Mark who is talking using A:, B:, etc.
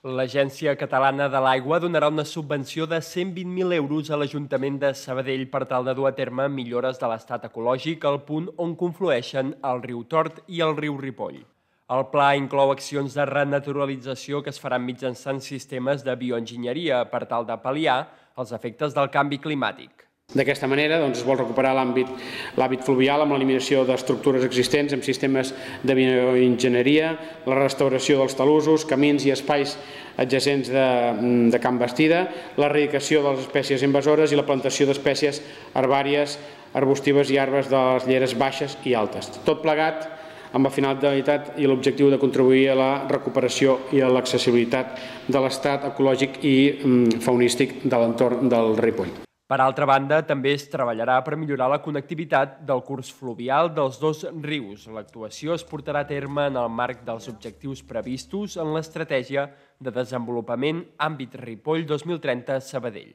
A: L'Agència Catalana de l'Aigua donarà una subvenció de 120.000 euros a l'Ajuntament de Sabadell per tal de dur a terme millores de l'estat ecològic al punt on conflueixen el riu Tort i el riu Ripoll. El pla inclou accions de renaturalització que es faran mitjançant sistemes de bioenginyeria per tal de pal·liar els efectes del canvi climàtic.
B: D'aquesta manera doncs, es vol recuperar l'àmbit fluvial amb l'eliminació d'estructures existents amb sistemes de bioenginyeria, la restauració dels talusos, camins i espais adjacents de, de Camp Bastida, l'erradicació de les espècies invasores i la plantació d'espècies herbàries, arbustives i arbres de les lleres baixes i altes. Tot plegat amb la finalitat i l'objectiu de contribuir a la recuperació i a l'accessibilitat de l'estat ecològic i mm, faunístic de l'entorn del Ripoll.
A: Per altra banda, també es treballarà per millorar la connectivitat del curs fluvial dels dos rius. L'actuació es portarà a terme en el marc dels objectius previstos en l'estratègia de desenvolupament àmbit Ripoll 2030 Sabadell.